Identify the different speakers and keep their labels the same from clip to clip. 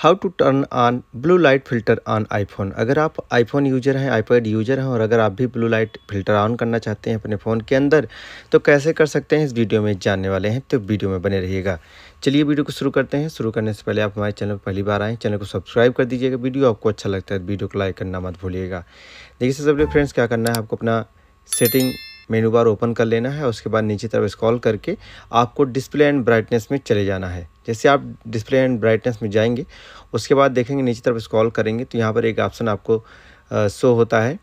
Speaker 1: How to turn on blue light filter on iPhone. अगर आप iPhone user हैं, iPad user हैं, और अगर आप भी ब्लू लाइट फ़िल्टर ऑन करना चाहते हैं अपने फ़ोन के अंदर तो कैसे कर सकते हैं इस वीडियो में जानने वाले हैं तो वीडियो में बने रहिएगा। चलिए वीडियो को शुरू करते हैं। शुरू करने से पहले आप हमारे चैनल पर पहली बार आएँ, चैनल को सब्सक्राइब कर दीजिएगा वीडियो। आपको अच्छा लगता है वीडियो को लाइक करना मत भूलिएगा। देखिए सबसे फ्रेंड्स क्या करना है, आपको अपना सेटिंग मेनू बार ओपन कर लेना है, उसके बाद नीचे तरफ़ स्क्रॉल करके आपको डिस्प्ले एंड ब्राइटनेस में चले जाना है। जैसे आप डिस्प्ले एंड ब्राइटनेस में जाएँगे, उसके बाद देखेंगे नीचे तरफ़ स्क्रॉल करेंगे तो यहाँ पर एक ऑप्शन आपको शो होता है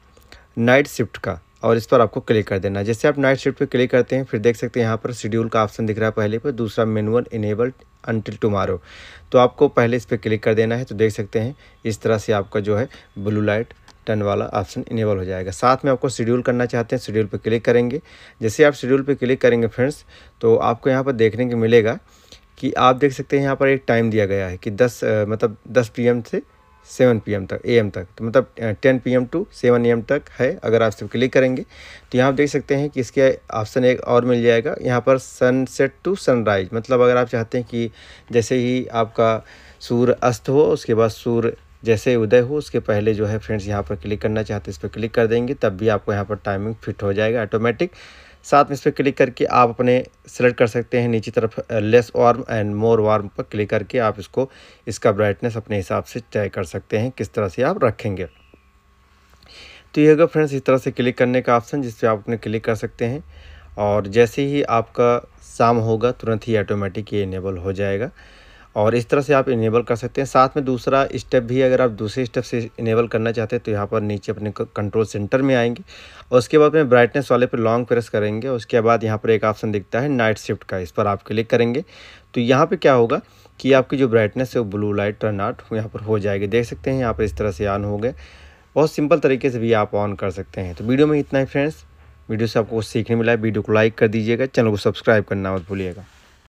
Speaker 1: नाइट शिफ्ट का, और इस पर आपको क्लिक कर देना जैसे आप नाइट शिफ्ट पर क्लिक करते हैं, फिर देख सकते हैं यहाँ पर शेड्यूल का ऑप्शन दिख रहा है पहले पर, दूसरा मेनुअल इनेबल्ड अनटिल टुमारो तो आपको पहले इस पर क्लिक कर देना है तो देख सकते हैं, इस तरह से आपका जो है ब्लू लाइट टर्न वाला ऑप्शन इनेबल हो जाएगा। साथ में आपको शेड्यूल करना चाहते हैं शेड्यूल पर क्लिक करेंगे। जैसे आप शेड्यूल पर क्लिक करेंगे फ्रेंड्स तो आपको यहाँ पर देखने को मिलेगा कि आप देख सकते हैं यहाँ पर एक टाइम दिया गया है कि दस मतलब दस पी से सेवन पी तक ए तक। तो मतलब ten P to seven A तक है अगर आप सिर्फ़ क्लिक करेंगे। तो यहाँ आप देख सकते हैं कि इसके ऑप्शन एक और मिल जाएगा। यहाँ पर सनसेट टू सनराइज मतलब अगर आप चाहते हैं कि जैसे ही आपका सूर्य अस्त हो, उसके बाद सूर्य जैसे उदय हो, उसके पहले जो है फ्रेंड्स यहाँ पर क्लिक करना चाहते हैं, इस पर क्लिक कर देंगे, तब भी आपको यहाँ पर टाइमिंग फिट हो जाएगा ऑटोमेटिक साथ में इस पर क्लिक करके आप अपने सेलेक्ट कर सकते हैं, नीचे तरफ़ less warm and more warm पर क्लिक करके आप इसको, इसका ब्राइटनेस अपने हिसाब से तय कर सकते हैं, किस तरह से आप रखेंगे। तो ये होगा फ्रेंड्स इस तरह से क्लिक करने का ऑप्शन जिस पर आप अपने क्लिक कर सकते हैं, और जैसे ही आपका शाम होगा, तुरंत ही ऑटोमेटिक ये इनेबल हो जाएगा। और इस तरह से आप इनेबल कर सकते हैं। साथ में दूसरा स्टेप भी अगर आप दूसरे स्टेप से इनेबल करना चाहते हैं तो यहाँ पर नीचे अपने कंट्रोल सेंटर में आएँगे। और उसके बाद में ब्राइटनेस वाले पर लॉन्ग प्रेस करेंगे। उसके बाद यहाँ पर एक ऑप्शन दिखता है नाइट शिफ्ट का। इस पर आप क्लिक करेंगे। तो यहाँ पर क्या होगा कि आपकी जो ब्राइटनेस है, वो ब्लू लाइट टर्न आउट यहाँ पर हो जाएगी। देख सकते हैं, यहाँ पर इस तरह से ऑन हो गए। बहुत सिंपल तरीके से भी आप ऑन कर सकते हैं। तो वीडियो में इतना ही फ्रेंड्स वीडियो से आपको सीखने मिला है, वीडियो को लाइक कर दीजिएगा। चैनल को सब्सक्राइब करना मत भूलिएगा।